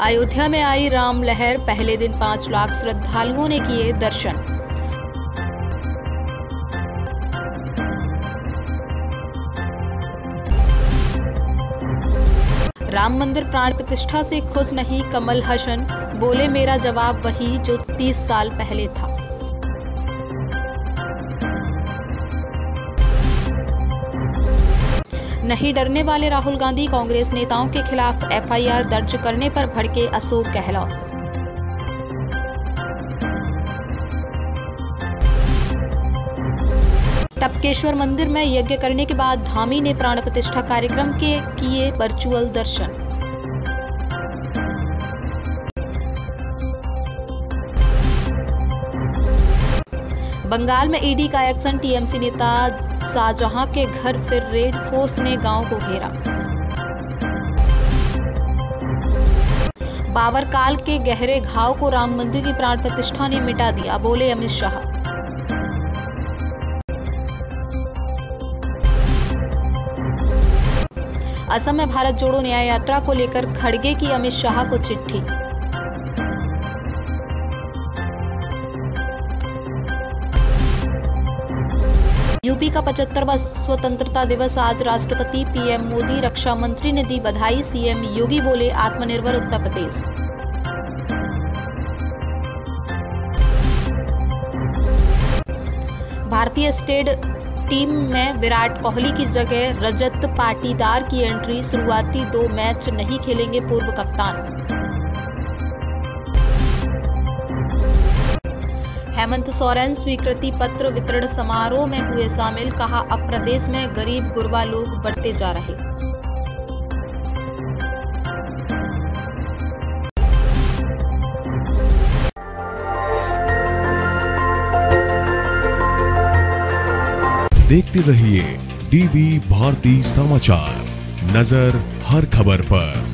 अयोध्या में आई राम लहर पहले दिन पाँच लाख श्रद्धालुओं ने किए दर्शन। राम मंदिर प्राण प्रतिष्ठा से खुश नहीं कमल हसन, बोले मेरा जवाब वही जो 30 साल पहले था। नहीं डरने वाले राहुल गांधी कांग्रेस नेताओं के खिलाफ एफआईआर दर्ज करने पर भड़के अशोक गहलोत। टपकेश्वर मंदिर में यज्ञ करने के बाद धामी ने प्राण प्रतिष्ठा कार्यक्रम के किए वर्चुअल दर्शन। बंगाल में ईडी का एक्शन टीएमसी नेता शाहजहां के घर फिर रेड फोर्स ने गाँव को घेरा। बाबर काल के गहरे घाव को राम मंदिर की प्राण प्रतिष्ठा ने मिटा दिया, बोले अमित शाह। असम में भारत जोड़ो न्याय यात्रा को लेकर खड़गे की अमित शाह को चिट्ठी। यूपी का पचहत्तरवा स्वतंत्रता दिवस आज राष्ट्रपति पीएम मोदी रक्षा मंत्री ने दी बधाई, सीएम योगी बोले आत्मनिर्भर उत्तर प्रदेश। भारतीय स्टेट टीम में विराट कोहली की जगह रजत पाटीदार की एंट्री, शुरुआती दो मैच नहीं खेलेंगे पूर्व कप्तान। हेमंत सोरेन स्वीकृति पत्र वितरण समारोह में हुए शामिल, कहा, अब प्रदेश में गरीब गुरबा लोग बढ़ते जा रहे देखते रहिए डीबी भारती समाचार, नज़र हर खबर पर।